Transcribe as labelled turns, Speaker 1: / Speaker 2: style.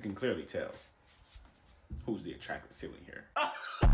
Speaker 1: you can clearly tell who's the attractive ceiling here.